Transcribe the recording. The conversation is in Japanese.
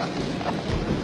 何?